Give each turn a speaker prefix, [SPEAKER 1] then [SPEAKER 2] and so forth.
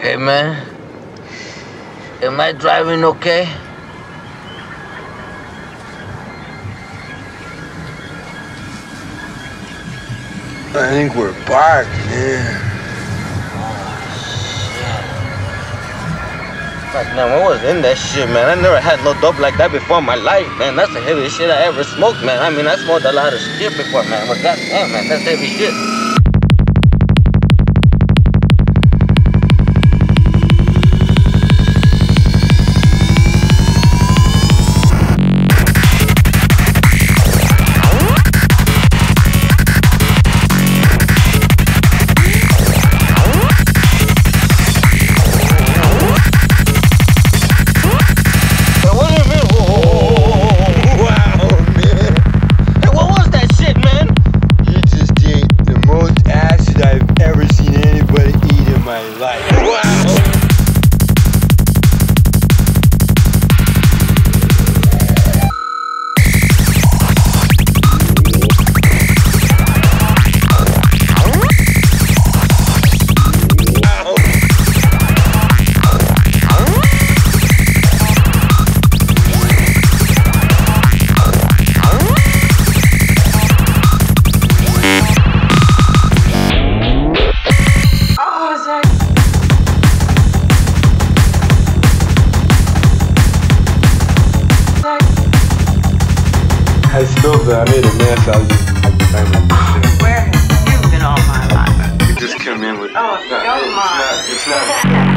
[SPEAKER 1] Hey man, am I driving okay?
[SPEAKER 2] I think we're parked, man.
[SPEAKER 1] Fuck, man, what was in that shit, man? I never had no dope like that before in my life, man. That's the heaviest shit I ever smoked, man. I mean, I smoked a lot of shit before, man. But goddamn, man, that's heavy shit.
[SPEAKER 2] I made a mess. I was just trying to.
[SPEAKER 3] where have you been all my life?
[SPEAKER 2] You just come in with.
[SPEAKER 3] Oh,
[SPEAKER 2] It's not-
[SPEAKER 3] don't
[SPEAKER 2] it's not- It's not.